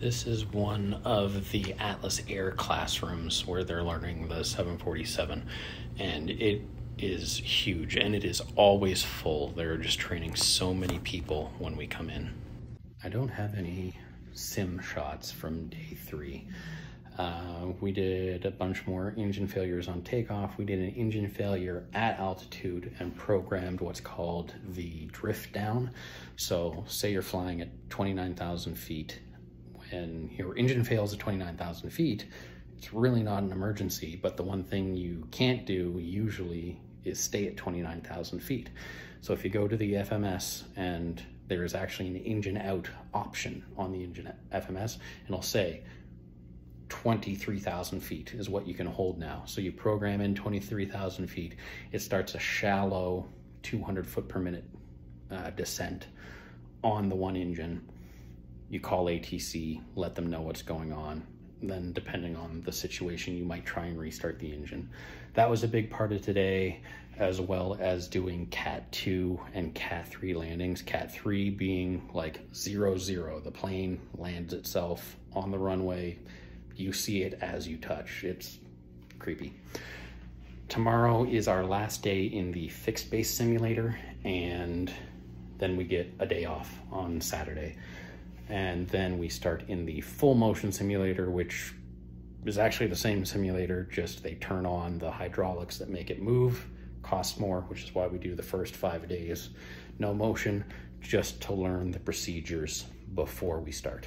This is one of the Atlas Air classrooms where they're learning the 747, and it is huge and it is always full. They're just training so many people when we come in. I don't have any sim shots from day three. Uh, we did a bunch more engine failures on takeoff. We did an engine failure at altitude and programmed what's called the drift down. So say you're flying at 29,000 feet and your engine fails at 29,000 feet, it's really not an emergency, but the one thing you can't do usually is stay at 29,000 feet. So if you go to the FMS and there is actually an engine out option on the engine FMS, and I'll say 23,000 feet is what you can hold now. So you program in 23,000 feet, it starts a shallow 200 foot per minute uh, descent on the one engine you call ATC, let them know what's going on. Then, depending on the situation, you might try and restart the engine. That was a big part of today, as well as doing Cat 2 and Cat 3 landings. Cat 3 being like zero zero. The plane lands itself on the runway. You see it as you touch. It's creepy. Tomorrow is our last day in the fixed base simulator, and then we get a day off on Saturday and then we start in the full motion simulator, which is actually the same simulator, just they turn on the hydraulics that make it move, costs more, which is why we do the first five days no motion, just to learn the procedures before we start.